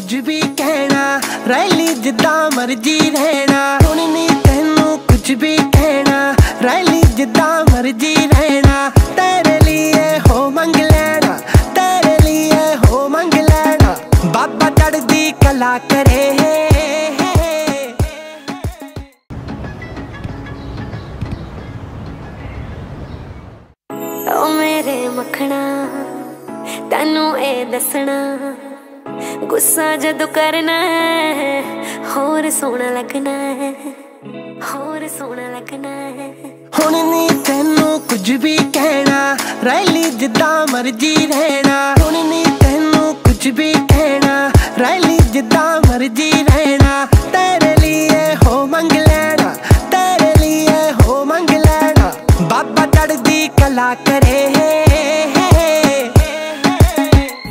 ਕੁਝ ਵੀ ਕਹਿਣਾ, ਰੈਲੀ ਜਿੱਦਾਂ ਮਰਜ਼ੀ ਰਹਿਣਾ। ਹੁਣ ਨਹੀਂ ਤੈਨੂੰ ਕੁਝ ਵੀ ਕਹਿਣਾ, ਰੈਲੀ ਜਿੱਦਾਂ ਮਰਜ਼ੀ ਰਹਿਣਾ। ਤੇਰੇ ਲਈ ਹੋ ਮੰਗ ਲੈਣਾ, ਤੇਰੇ ਲਈ ਹੋ ਮੰਗ ਲੈਣਾ। ਬਾਬਾ ਚੜਦੀ ਕਲਾ ਕਰੇ। ਓ ਮੇਰੇ ਮੱਖਣਾ, ਤੈਨੂੰ ਇਹ ਦੱਸਣਾ। ਗੁੱਸਾ ਜਦੋਂ ਕਰਨਾ ਹੈ, ਹੋਰ ਸੋਹਣਾ ਲੱਗਣਾ ਹੈ, ਹੋਰ ਸੋਹਣਾ ਲੱਗਣਾ ਹੈ। ਹੁਣ ਨਹੀਂ ਤੈਨੂੰ ਕੁਝ ਵੀ ਕਹਿਣਾ ਰੈਲੀ ਜਿੱਦਾਂ ਮਰਜ਼ੀ ਰਹਿਣਾ। ਹੁਣ ਨਹੀਂ ਤੈਨੂੰ ਕੁਝ ਵੀ ਕਹਿਣਾ ਰੈਲੀ ਜਿੱਦਾਂ ਮਰਜ਼ੀ ਰਹਿਣਾ। ਤੇਰੇ ਲਈ ਹੋ ਮੰਗ ਲੈਣਾ, ਤੇਰੇ ਲਈ ਹੋ ਮੰਗ ਲੈਣਾ। ਬਾਬਾ ਚੜਦੀ ਕਲਾ ਕਰੇ।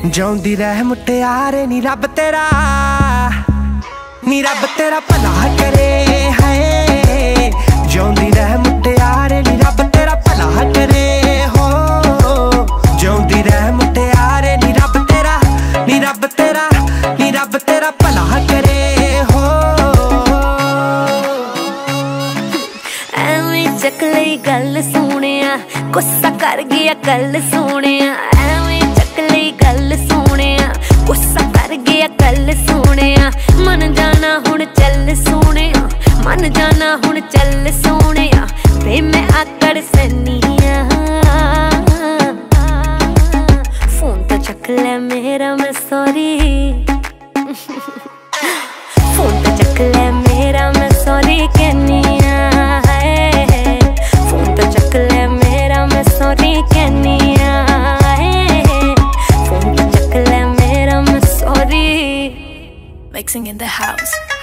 ਜਿਉਂਦੀ ਰਹਿ ਮੁਟਿਆਰੇ, ਨੀ ਰੱਬ ਤੇਰਾ, ਨੀ ਰੱਬ ਤੇਰਾ ਭਲਾ ਕਰੇ ਹੈ ਜਿਉਂਦੀ ਰਹਿ ਮੁਟਿਆਰੇ, ਨੀ ਰੱਬ ਤੇਰਾ ਭਲਾ ਕਰੇ, ਹੋ। ਜਿਉਂਦੀ ਰਹਿ ਮੁਟਿਆਰੇ, ਨੀ ਰੱਬ ਤੇਰਾ, ਨੀ ਰੱਬ ਤੇਰਾ, ਨੀ ਰੱਬ ਤੇਰਾ ਭਲਾ ਕਰੇ, ਹੋ। ਐਵੇਂ ਚੱਕ ਲਈ ਗੱਲ ਸੋਹਣਿਆ, ਗੁੱਸਾ ਕਰ ਗਿਆ ਕੱਲ ਸੋਹਣਿਆ। ਮਨ ਜਾਣਾ ਹੁਣ ਚੱਲ ਸੋਹਣਿਆ, ਵੇ ਮੈਂ ਆਕੜ ਸਨੀਆ। ਫੋਨ ਤਾਂ ਚੱਕ ਲੈ ਮੇਰਾ, ਮੈਂ ਸੌਰੀ ਫੋਨ ਤੇ ਚੱਕ ਲੈ ਮੇਰਾ, ਮੈਂ ਸੌਰੀ ਕਹਿਨੀਆ ਫੋਨ ਤੇ ਚੱਕ ਲੈ ਮੇਰਾ, ਮੈਂ ਸੌਰੀ ਕਹਿਨੀਆ ਫੋਨ ਤੇ ਚੱਕ ਲੈ ਮੇਰਾ, ਮੈਂ mixing in the house.